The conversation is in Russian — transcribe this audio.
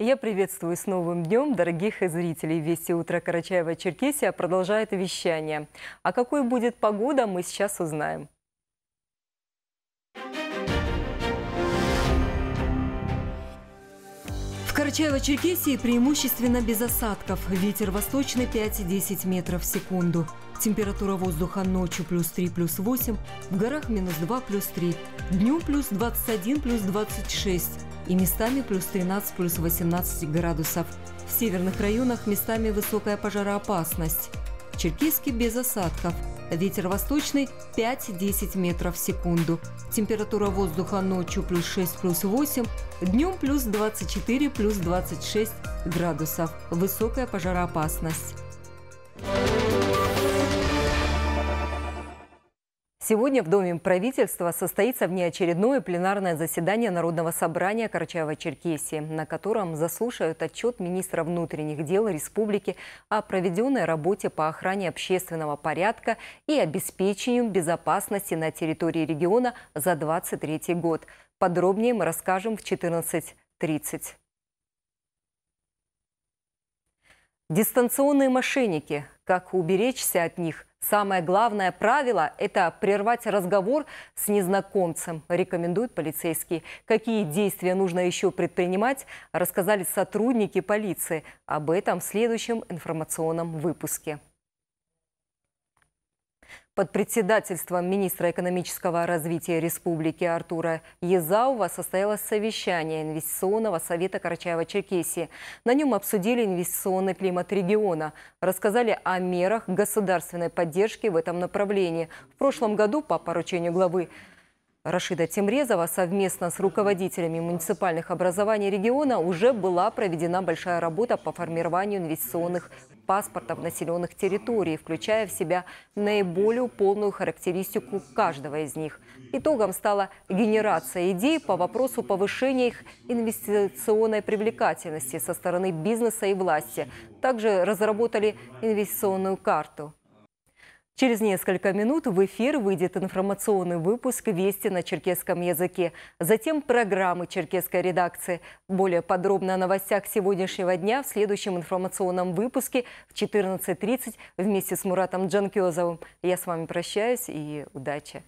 Я приветствую с новым днем дорогих зрителей. Вести утро Карачаева-Черкесия продолжает вещание. А какой будет погода, мы сейчас узнаем. Карачаево-Черкесии преимущественно без осадков. Ветер восточный 5-10 метров в секунду. Температура воздуха ночью плюс 3, плюс 8, в горах минус 2, плюс 3, днем плюс 21, плюс 26 и местами плюс 13, плюс 18 градусов. В северных районах местами высокая пожароопасность. Черкесский без осадков. Ветер восточный 5-10 метров в секунду. Температура воздуха ночью плюс 6, плюс 8, днем плюс 24, плюс 26 градусов. Высокая пожароопасность. Сегодня в Доме правительства состоится внеочередное пленарное заседание Народного собрания Карачаева-Черкесии, на котором заслушают отчет министра внутренних дел республики о проведенной работе по охране общественного порядка и обеспечению безопасности на территории региона за 2023 год. Подробнее мы расскажем в 14.30. Дистанционные мошенники. Как уберечься от них? Самое главное правило – это прервать разговор с незнакомцем, рекомендуют полицейские. Какие действия нужно еще предпринимать, рассказали сотрудники полиции. Об этом в следующем информационном выпуске. Под председательством министра экономического развития республики Артура Езаува состоялось совещание Инвестиционного совета Карачаева-Черкесии. На нем обсудили инвестиционный климат региона, рассказали о мерах государственной поддержки в этом направлении. В прошлом году по поручению главы Рашида Тимрезова совместно с руководителями муниципальных образований региона уже была проведена большая работа по формированию инвестиционных паспортов населенных территорий, включая в себя наиболее полную характеристику каждого из них. Итогом стала генерация идей по вопросу повышения их инвестиционной привлекательности со стороны бизнеса и власти. Также разработали инвестиционную карту. Через несколько минут в эфир выйдет информационный выпуск «Вести на черкесском языке». Затем программы черкесской редакции. Более подробно о новостях сегодняшнего дня в следующем информационном выпуске в 14.30 вместе с Муратом Джанкезовым. Я с вами прощаюсь и удачи!